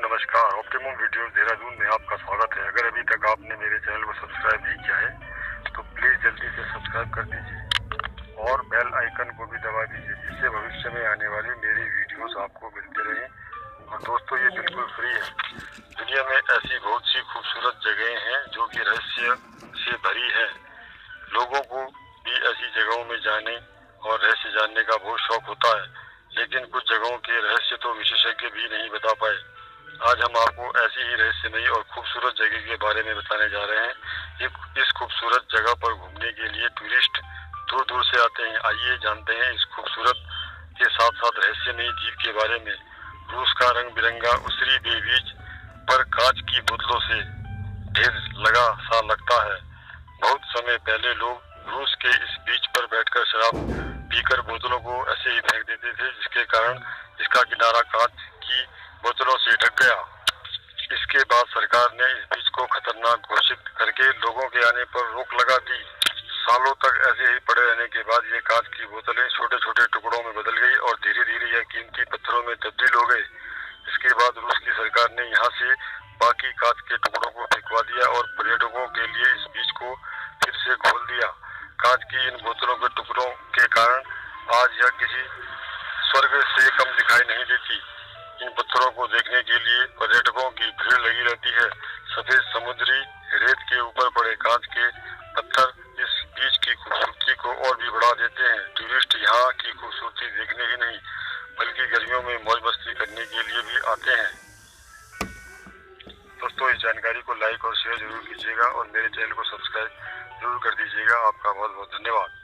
नमस्कार। Optimum video Dehradun में आपका स्वागत है। अगर अभी तक आपने मेरे चैनल को सब्सक्राइब नहीं किया है तो प्लीज़ जल्दी से सब्सक्राइब कर दीजिए और बेल आइकन को भी दबा दीजिए, जिससे भविष्य में आने वाली मेरी वीडियोस आपको मिलते रहें। और दोस्तों, ये बिल्कुल फ्री है। दुनिया में ऐसी बहुत सी खूबसूरत जगहें हैं जो कि रहस्य से भरी है। लोगों को भी ऐसी जगहों में जाने और रहस्य जानने का बहुत शौक होता है। लेकिन कुछ जगहों के रहस्य तो विशेषज्ञ भी नहीं बता पाए। आज हम आपको ऐसी ही रहस्यमयी और खूबसूरत जगह के बारे में बताने जा रहे हैं। इस खूबसूरत जगह पर घूमने के लिए टूरिस्ट दूर दूर से आते हैं। आइए जानते हैं इस खूबसूरत के साथ साथ रहस्यमयी द्वीप के बारे में। रूस का रंग बिरंगा उसरी बेबीच पर कांच की बोतलों से ढेर लगा सा लगता है। बहुत समय पहले लोग रूस के इस बीच पर बैठकर शराब पीकर बोतलों को ऐसे ही फेंक देते थे, जिसके कारण इसका किनारा कांच की बोतलों से ढक गया। इसके बाद सरकार ने इस बीच को खतरनाक घोषित करके लोगों के आने पर रोक लगा दी। सालों तक ऐसे ही पड़े रहने के बाद ये कांच की बोतलें छोटे छोटे टुकड़ों में बदल गई और धीरे धीरे यह कीमती पत्थरों में तब्दील हो गए। इसके बाद रूस की सरकार ने यहाँ से बाकी कांच के टुकड़ों को फेंकवा दिया और पर्यटकों के लिए इस बीच को फिर से खोल दिया। कांच की इन बोतलों के टुकड़ों आज यह किसी स्वर्ग से कम दिखाई नहीं देती। इन पत्थरों को देखने के लिए पर्यटकों की भीड़ लगी रहती है। सफ़ेद समुद्री रेत के ऊपर पड़े कांच के पत्थर इस बीच की खूबसूरती को और भी बढ़ा देते हैं। टूरिस्ट यहाँ की खूबसूरती देखने ही नहीं, बल्कि गर्मियों में मौज मस्ती करने के लिए भी आते हैं। दोस्तों, इस जानकारी को लाइक और शेयर ज़रूर कीजिएगा और मेरे चैनल को सब्सक्राइब ज़रूर कर दीजिएगा। आपका बहुत बहुत धन्यवाद।